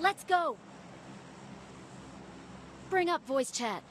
Let's go! Bring up voice chat.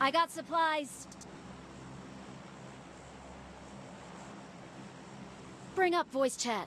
I got supplies. Bring up voice chat.